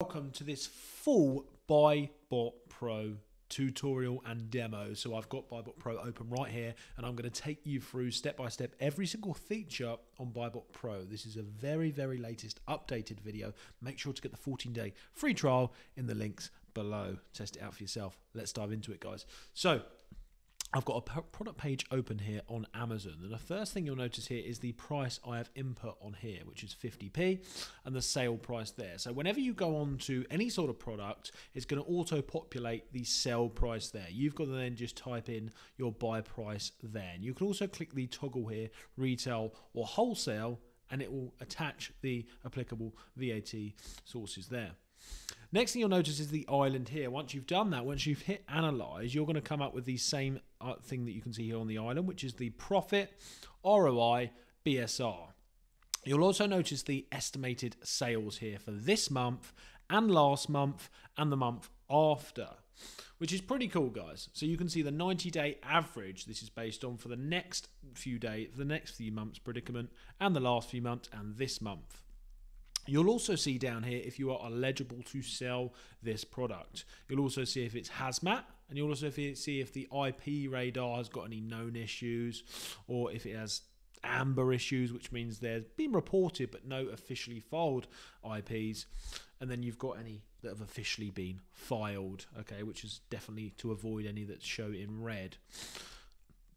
welcome to this full BuyBot Pro tutorial and demo. So I've got BuyBot Pro open right here and I'm going to take you through step by step every single feature on BuyBot Pro. This is a very, very latest updated video. Make sure to get the 14 day free trial in the links below. Test it out for yourself. Let's dive into it, guys. So I've got a product page open here on Amazon, and the first thing you'll notice here is the price I have input on here, which is 50p, and the sale price there. So whenever you go on to any sort of product, it's going to auto-populate the sell price there. You've got to then just type in your buy price there. And you can also click the toggle here, retail or wholesale, and it will attach the applicable VAT sources there. Next thing you'll notice is the island here. Once you've done that, once you've hit analyze, you're going to come up with the same uh, thing that you can see here on the island, which is the profit, ROI, BSR. You'll also notice the estimated sales here for this month and last month and the month after, which is pretty cool, guys. So you can see the 90 day average this is based on for the next few days, the next few months predicament, and the last few months and this month. You'll also see down here if you are eligible to sell this product. You'll also see if it's hazmat, and you'll also see if the IP radar has got any known issues, or if it has amber issues, which means there's been reported but no officially filed IPs. And then you've got any that have officially been filed, okay, which is definitely to avoid any that show in red.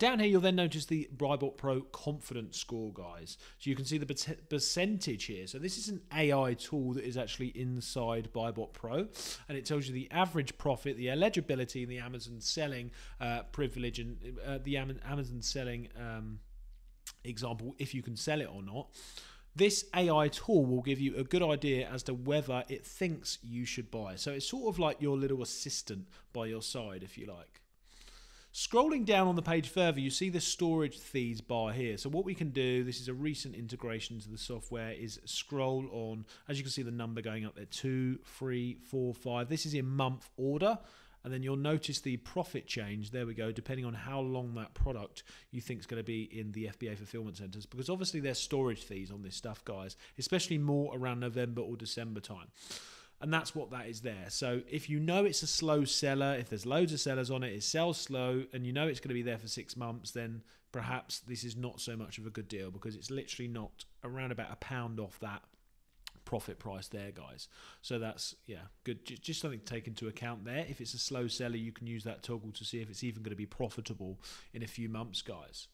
Down here, you'll then notice the BuyBot Pro confidence score, guys. So you can see the percentage here. So this is an AI tool that is actually inside BuyBot Pro, and it tells you the average profit, the eligibility, the Amazon selling uh, privilege, and uh, the Amazon selling um, example, if you can sell it or not. This AI tool will give you a good idea as to whether it thinks you should buy. So it's sort of like your little assistant by your side, if you like. Scrolling down on the page further, you see the storage fees bar here. So what we can do, this is a recent integration to the software, is scroll on, as you can see the number going up there, two, three, four, five. This is in month order. And then you'll notice the profit change. There we go, depending on how long that product you think is going to be in the FBA fulfillment centers. Because obviously there's storage fees on this stuff, guys, especially more around November or December time and that's what that is there. So if you know it's a slow seller, if there's loads of sellers on it, it sells slow, and you know it's going to be there for six months, then perhaps this is not so much of a good deal because it's literally not around about a pound off that profit price there, guys. So that's yeah, good. Just something to take into account there. If it's a slow seller, you can use that toggle to see if it's even going to be profitable in a few months, guys.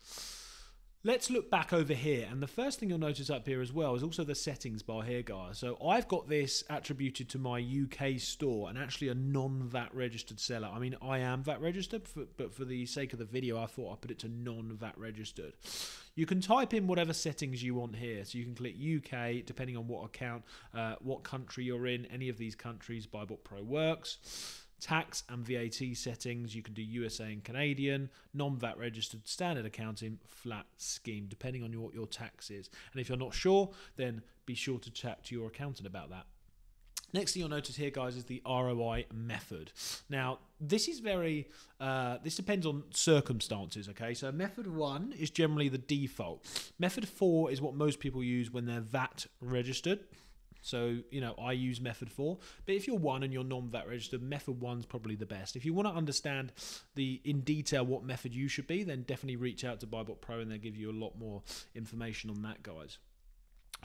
Let's look back over here, and the first thing you'll notice up here as well is also the settings bar here, guys. So I've got this attributed to my UK store and actually a non-VAT registered seller. I mean, I am VAT registered, but for the sake of the video, I thought I'd put it to non-VAT registered. You can type in whatever settings you want here. So you can click UK, depending on what account, uh, what country you're in. Any of these countries, BuyBot Pro works tax and VAT settings. You can do USA and Canadian, non VAT registered, standard accounting, flat scheme, depending on your, what your tax is. And if you're not sure, then be sure to chat to your accountant about that. Next thing you'll notice here, guys, is the ROI method. Now, this is very, uh, this depends on circumstances, okay? So, method one is generally the default. Method four is what most people use when they're VAT registered. So, you know, I use method four. But if you're one and you're non-VAT registered, method one's probably the best. If you want to understand the in detail what method you should be, then definitely reach out to BuyBot Pro and they'll give you a lot more information on that, guys.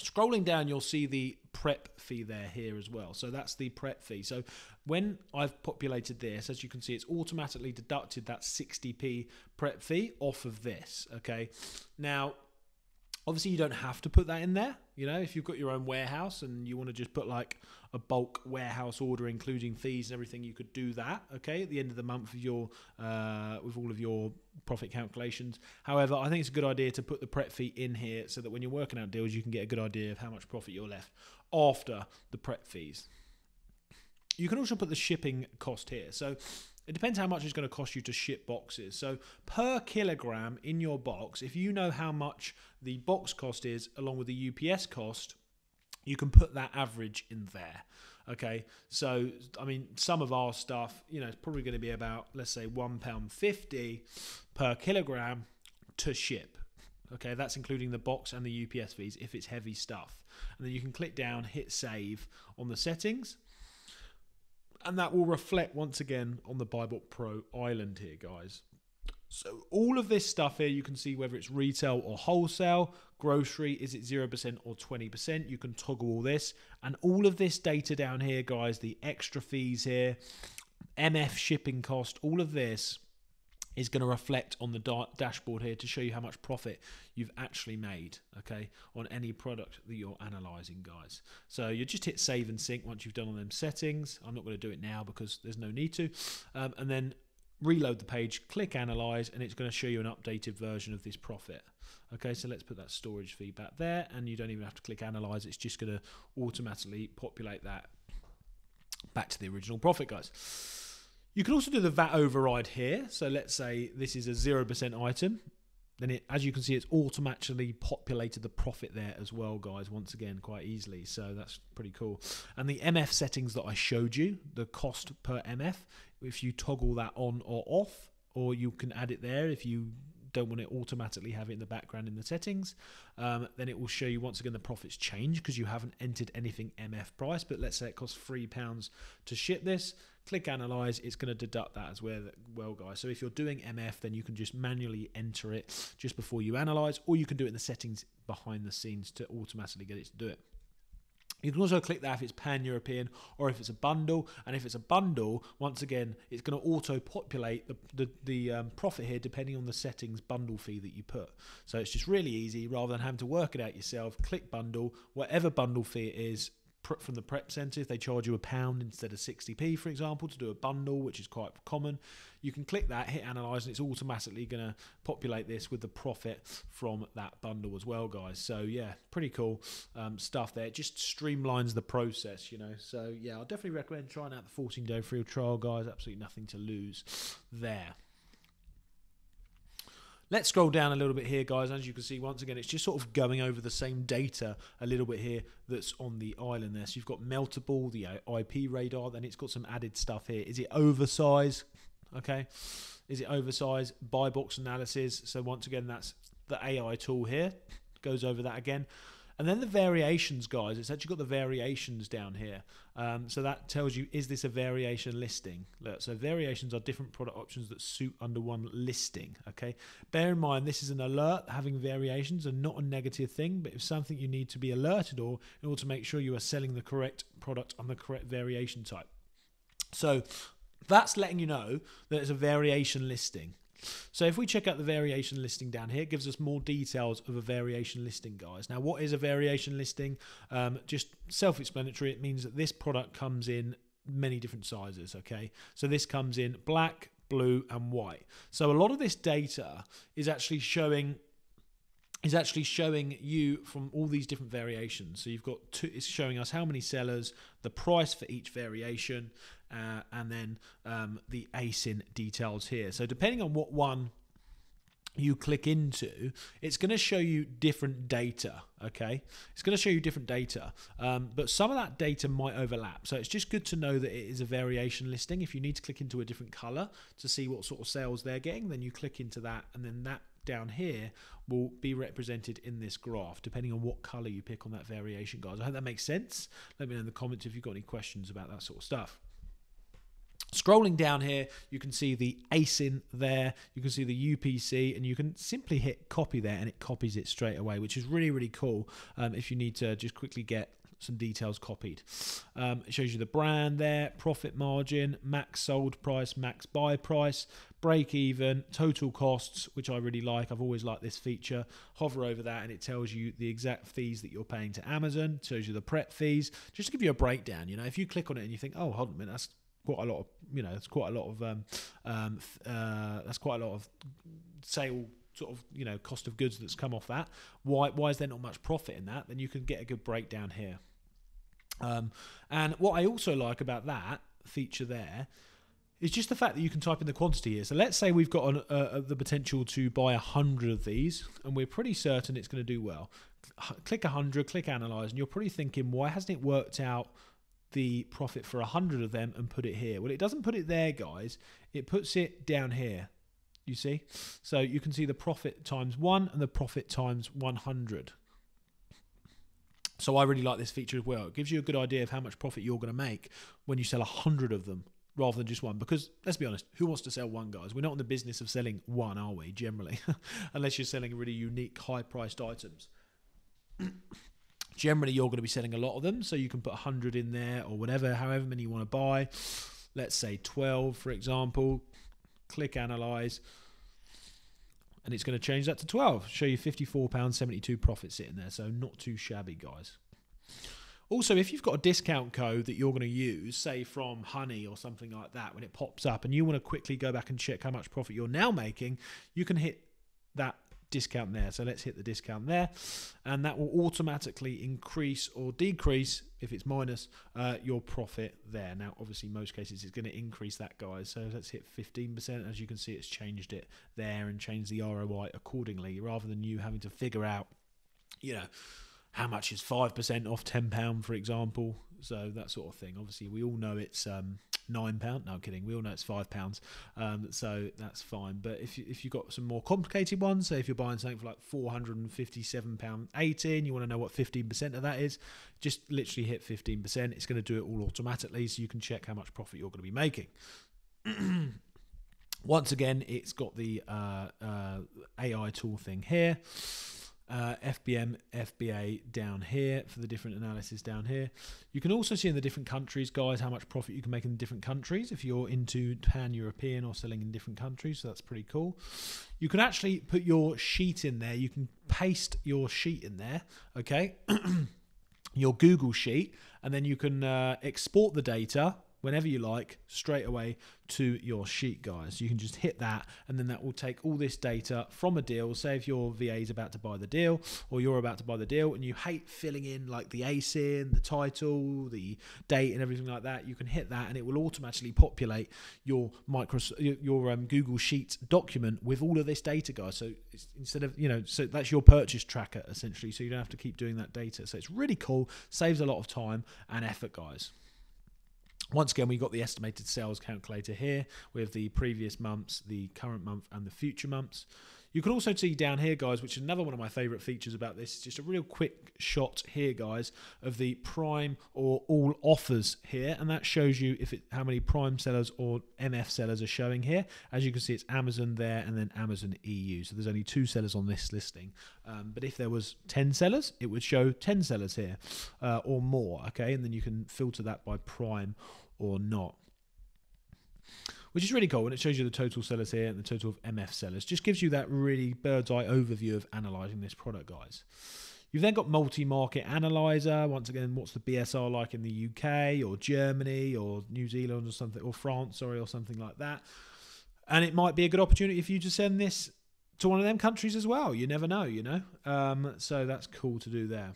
Scrolling down, you'll see the prep fee there here as well. So that's the prep fee. So when I've populated this, as you can see, it's automatically deducted that 60p prep fee off of this. Okay. Now, Obviously, you don't have to put that in there. You know, if you've got your own warehouse and you want to just put like a bulk warehouse order, including fees and everything, you could do that. Okay, at the end of the month, with your uh, with all of your profit calculations. However, I think it's a good idea to put the prep fee in here so that when you're working out deals, you can get a good idea of how much profit you're left after the prep fees. You can also put the shipping cost here. So it depends how much it's going to cost you to ship boxes. So per kilogram in your box, if you know how much the box cost is along with the UPS cost, you can put that average in there. Okay, so I mean, some of our stuff, you know, it's probably going to be about let's say one pound fifty per kilogram to ship. Okay, that's including the box and the UPS fees if it's heavy stuff. And then you can click down, hit save on the settings and that will reflect once again on the BuyBot Pro island here, guys. So all of this stuff here, you can see whether it's retail or wholesale, grocery, is it 0% or 20%? You can toggle all this. And all of this data down here, guys, the extra fees here, MF shipping cost, all of this is going to reflect on the da- dashboard here to show you how much profit you've actually made okay on any product that you're analyzing guys. So you just hit save and sync once you've done all them settings. I'm not going to do it now because there's no need to. Um, and then reload the page click analyze and it's going to show you an updated version of this profit okay? So let's put that storage fee back there and you don't even have to click analyze. It's just going to automatically populate that back to the original profit guys you can also do the VAT override here. So let's say this is a 0% item. Then it, as you can see, it's automatically populated the profit there as well, guys, once again, quite easily. So that's pretty cool. And the MF settings that I showed you, the cost per MF, if you toggle that on or off, or you can add it there if you don't want to automatically have it in the background in the settings, um, then it will show you once again the profits change because you haven't entered anything MF price. But let's say it costs three pounds to ship this. Click analyze, it's going to deduct that as well, well, guys. So if you're doing MF, then you can just manually enter it just before you analyze, or you can do it in the settings behind the scenes to automatically get it to do it. You can also click that if it's pan European or if it's a bundle. And if it's a bundle, once again, it's going to auto populate the, the, the um, profit here depending on the settings bundle fee that you put. So it's just really easy rather than having to work it out yourself. Click bundle, whatever bundle fee it is, from the prep centre if they charge you a pound instead of 60p for example to do a bundle which is quite common you can click that hit analyze and it's automatically going to populate this with the profit from that bundle as well guys. So yeah pretty cool um, stuff there. It just streamlines the process you know? So yeah i'll definitely recommend trying out the 14 day free trial guys. Absolutely nothing to lose there Let's scroll down a little bit here, guys. As you can see, once again, it's just sort of going over the same data a little bit here that's on the island there. So you've got Meltable, the IP radar, then it's got some added stuff here. Is it oversize? Okay. Is it oversize? Buy box analysis. So once again, that's the AI tool here. Goes over that again. And then the variations, guys, it's actually got the variations down here. Um, so that tells you, is this a variation listing? Look, so variations are different product options that suit under one listing, okay? Bear in mind, this is an alert, having variations are not a negative thing, but it's something you need to be alerted or in order to make sure you are selling the correct product on the correct variation type. So that's letting you know that it's a variation listing. So if we check out the variation listing down here, it gives us more details of a variation listing, guys. Now, what is a variation listing? Um, just self-explanatory. It means that this product comes in many different sizes, okay? So this comes in black, blue, and white. So a lot of this data is actually showing is actually showing you from all these different variations. So you've got two, it's showing us how many sellers, the price for each variation, uh, and then um, the ASIN details here. So depending on what one you click into, it's going to show you different data. Okay, it's going to show you different data, um, but some of that data might overlap. So it's just good to know that it is a variation listing. If you need to click into a different color to see what sort of sales they're getting, then you click into that, and then that down here will be represented in this graph depending on what color you pick on that variation guys i hope that makes sense let me know in the comments if you've got any questions about that sort of stuff Scrolling down here, you can see the ASIN there, you can see the UPC, and you can simply hit copy there and it copies it straight away, which is really, really cool um, if you need to just quickly get some details copied. Um, it shows you the brand there, profit margin, max sold price, max buy price, break even, total costs, which I really like. I've always liked this feature. Hover over that and it tells you the exact fees that you're paying to Amazon, tells you the prep fees, just to give you a breakdown. You know, if you click on it and you think, oh, hold on a minute, that's quite a lot of you know it's quite a lot of um, um, uh, that's quite a lot of sale sort of you know cost of goods that's come off that why why is there not much profit in that then you can get a good breakdown here um, and what I also like about that feature there is just the fact that you can type in the quantity here. So let's say we've got an, uh, uh the potential to buy a hundred of these, and we're pretty certain it's going to do well. Click a hundred, click analyze, and you're probably thinking, why hasn't it worked out the profit for a hundred of them and put it here. Well, it doesn't put it there, guys. It puts it down here. You see? So you can see the profit times one and the profit times 100. So I really like this feature as well. It gives you a good idea of how much profit you're going to make when you sell a hundred of them rather than just one. Because let's be honest, who wants to sell one, guys? We're not in the business of selling one, are we? Generally, unless you're selling really unique, high-priced items. Generally, you're going to be selling a lot of them, so you can put 100 in there or whatever, however many you want to buy. Let's say 12, for example. Click analyze, and it's going to change that to 12. Show you 54 pounds 72 profit sitting there, so not too shabby, guys. Also, if you've got a discount code that you're going to use, say from Honey or something like that, when it pops up and you want to quickly go back and check how much profit you're now making, you can hit that discount there. So let's hit the discount there, and that will automatically increase or decrease if it's minus uh, your profit there. Now, obviously, most cases it's going to increase that, guys. So let's hit 15%. As you can see, it's changed it there and changed the ROI accordingly, rather than you having to figure out, you know how much is 5% off £10, for example. So that sort of thing. Obviously, we all know it's um, £9. No, I'm kidding. We all know it's £5. Um, so that's fine. But if, you, if you've got some more complicated ones, say if you're buying something for like four hundred and fifty-seven pound eighteen, you want to know what 15% of that is, just literally hit 15%. It's going to do it all automatically so you can check how much profit you're going to be making. Once again, it's got the uh, uh, AI tool thing here uh, FBM, FBA down here for the different analysis down here. You can also see in the different countries, guys, how much profit you can make in different countries if you're into pan European or selling in different countries. So that's pretty cool. You can actually put your sheet in there. You can paste your sheet in there, okay? your Google sheet, and then you can uh, export the data whenever you like straight away to your sheet guys. You can just hit that and then that will take all this data from a deal. Say if your va is about to buy the deal or you're about to buy the deal and you hate filling in like the asin the title the date and everything like that you can hit that and it will automatically populate your microsoft your um, google sheets document with all of this data guys. So instead of you know so that's your purchase tracker essentially. So you don't have to keep doing that data. So it's really cool saves a lot of time and effort guys once again, we've got the estimated sales calculator here with the previous months, the current month, and the future months. You can also see down here, guys, which is another one of my favorite features about this. Just a real quick shot here, guys, of the prime or all offers here. And that shows you if it, how many prime sellers or MF sellers are showing here. As you can see, it's Amazon there and then Amazon EU. So there's only two sellers on this listing. Um, but if there was 10 sellers, it would show 10 sellers here uh, or more. Okay. And then you can filter that by prime or not which is really cool. And it shows you the total sellers here and the total of MF sellers. Just gives you that really bird's eye overview of analyzing this product, guys. You've then got multi-market analyzer. Once again, what's the BSR like in the UK or Germany or New Zealand or something, or France, sorry, or something like that. And it might be a good opportunity for you to send this to one of them countries as well. You never know, you know. Um, so that's cool to do there.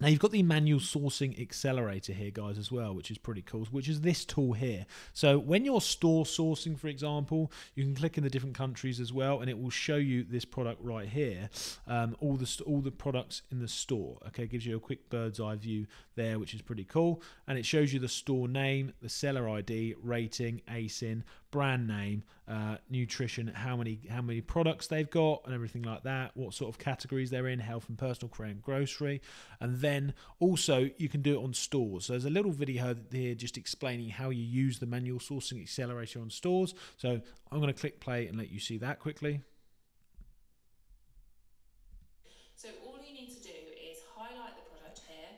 Now you've got the manual sourcing accelerator here, guys, as well, which is pretty cool, which is this tool here. So when you're store sourcing, for example, you can click in the different countries as well, and it will show you this product right here, um, all the all the products in the store. Okay, gives you a quick bird's eye view there, which is pretty cool, and it shows you the store name, the seller ID, rating, ASIN, brand name, uh, nutrition, how many how many products they've got, and everything like that. What sort of categories they're in, health and personal care and grocery, and then also you can do it on stores. So there's a little video here just explaining how you use the manual sourcing accelerator on stores. So I'm going to click play and let you see that quickly. So all you need to do is highlight the product here,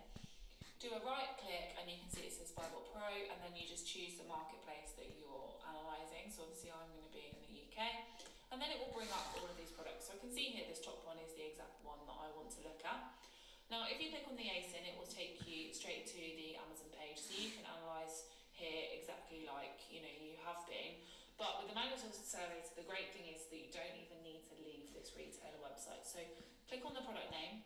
do a right click, and you can see it says Buybot Pro, and then you just choose the marketplace that you're analysing. So obviously I'm going to be in the UK, and then it will bring up all of these products. So I can see here this top one is the exact one that I want to look at. Now if you click on the ASIN, it will take you straight to the Amazon page, so you can analyse here exactly like you know you have been. But with the manual accelerator, the great thing is that you don't even need to leave this retailer website. So click on the product name,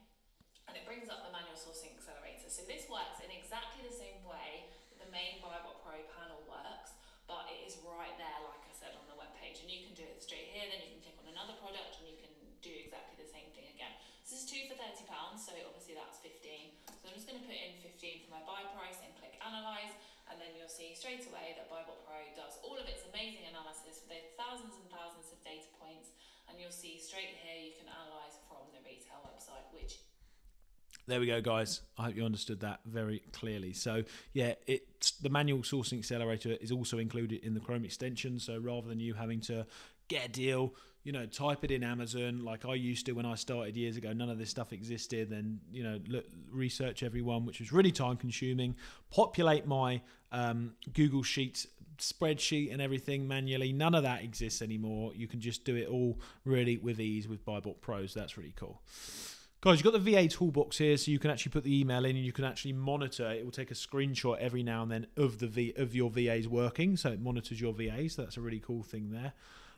it brings up the manual sourcing accelerator. So this works in exactly the same way that the main Buybot Pro panel works, but it is right there, like I said, on the web page. And you can do it straight here, then you can click on another product and you can do exactly the same thing again. So this is two for £30, so obviously that's 15. So I'm just going to put in 15 for my buy price and click analyze, and then you'll see straight away that Buybot Pro does all of its amazing analysis with thousands and thousands of data points, and you'll see straight here you can analyze from the retail website, which There we go, guys. I hope you understood that very clearly. So, yeah, it's the manual sourcing accelerator is also included in the Chrome extension. So, rather than you having to get a deal, you know, type it in Amazon like I used to when I started years ago. None of this stuff existed. Then, you know, look, research everyone, which was really time consuming. Populate my um, Google Sheets spreadsheet and everything manually. None of that exists anymore. You can just do it all really with ease with BuyBot Pros. That's really cool. Guys, you've got the VA toolbox here, so you can actually put the email in and you can actually monitor. It will take a screenshot every now and then of the v, of your VAs working, so it monitors your VAs. So that's a really cool thing there.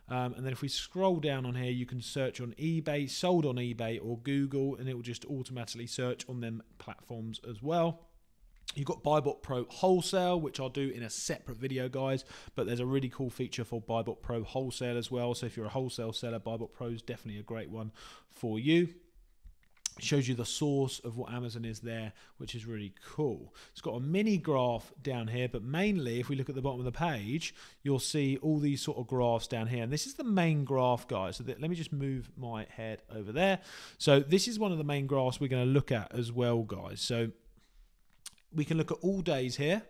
Um, and then if we scroll down on here, you can search on eBay, sold on eBay or Google, and it will just automatically search on them platforms as well. You've got BuyBot Pro Wholesale, which I'll do in a separate video, guys. But there's a really cool feature for BuyBot Pro Wholesale as well. So if you're a wholesale seller, BuyBot Pro is definitely a great one for you shows you the source of what Amazon is there, which is really cool. It's got a mini graph down here, but mainly if we look at the bottom of the page, you'll see all these sort of graphs down here. And this is the main graph, guys. So that, let me just move my head over there. So this is one of the main graphs we're going to look at as well, guys. So we can look at all days here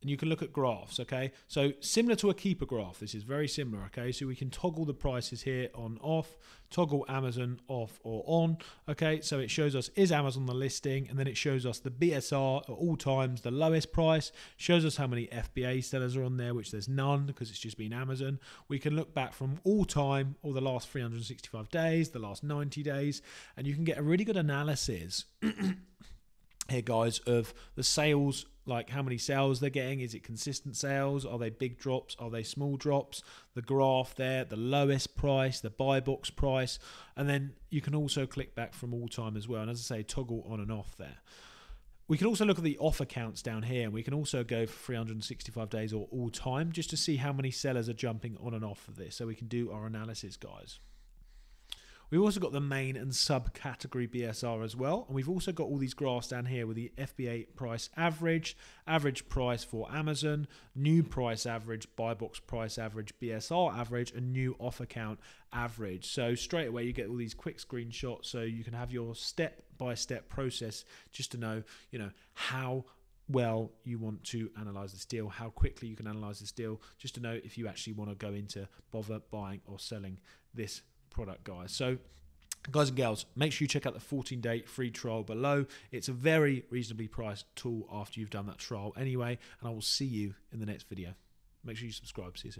and you can look at graphs okay? So similar to a Keepa graph this is very similar okay? So we can toggle the prices here on off toggle amazon off or on okay? So it shows us is amazon the listing? And then it shows us the bsr at all times the lowest price. Shows us how many fba sellers are on there which there's none because it's just been amazon. We can look back from all time or the last 365 days the last 90 days and you can get a really good analysis here guys of the sales like how many sales they're getting is it consistent sales? Are they big drops? Are they small drops? The graph there the lowest price the buy box price. And then you can also click back from all time as well. And as i say toggle on and off there. We can also look at the offer counts down here and we can also go for 365 days or all time just to see how many sellers are jumping on and off of this. So we can do our analysis guys We've also got the main and subcategory BSR as well. And we've also got all these graphs down here with the FBA price average, average price for Amazon, new price average, buy box price average, BSR average, and new offer count average. So straight away you get all these quick screenshots so you can have your step by step process just to know, you know, how well you want to analyze this deal, how quickly you can analyze this deal, just to know if you actually want to go into bother buying or selling this product, guys. So, guys and gals, make sure you check out the 14 day free trial below. It's a very reasonably priced tool after you've done that trial anyway. And I will see you in the next video. Make sure you subscribe. See you soon.